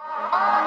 Oh!